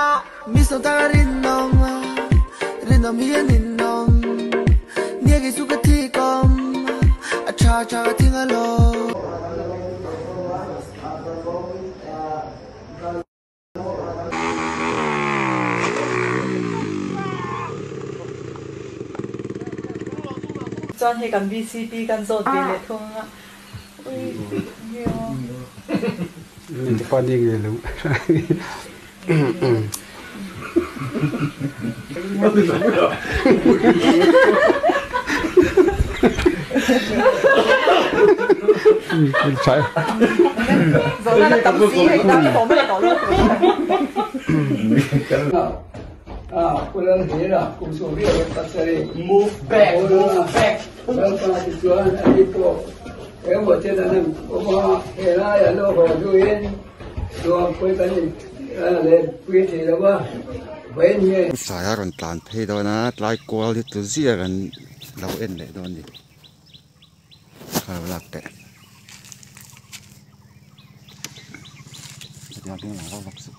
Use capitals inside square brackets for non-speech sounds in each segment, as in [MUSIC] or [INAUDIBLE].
let's go mi so ta rin nong rin nong mi rin nong nia gi su ka thi kom a cha cha ting a lo hay cầm VCP cần dột tiền để thua ui nhiều. Mình quan đi người lũ [LAUGHS] phải dột ra là tập sĩ hay tao có mấy có luôn Ah, pulang hira, kusuk dia lepas sari. Move back, move back. Kalau kalau tujuan itu, em buat cerita ni, apa hira ya lo ho duin, lo kau tadi, le puisi thì apa, banyak. สายรันตานเพดอนะลายกวลที่ตัวเสียกันเราเอ็นเลยตอนนี้ข้าวหลักแต่อยากกินอะไรก็รับสุ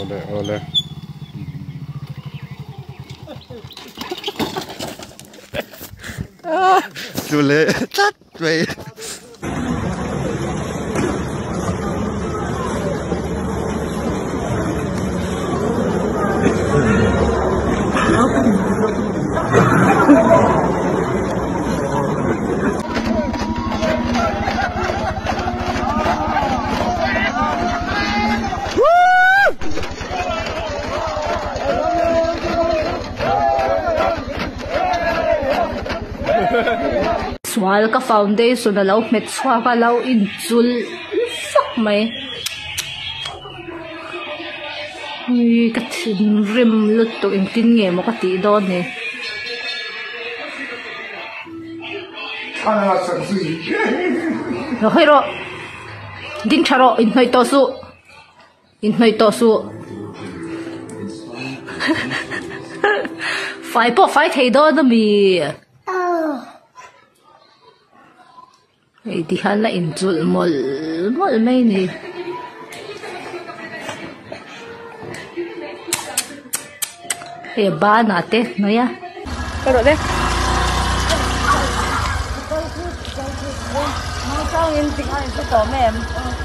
ole oleดูเล Ah, du lädst. ป swal ka foundation alo met chwa ka lo in chul. Sak mai ui ka thin rim lut to in tin nge mo ka ti do ne ro hoi ro. Ding charo in hoi to su. In hoi to su. [LAUGHS] Phải po phải thầy đó đó Thì thì khá là in chuột mol mol mấy nè Thì ba nà tê nó ya Cái đó đấy Hãy subscribe cho kênh Ghiền Mì Gõ Để không bỏ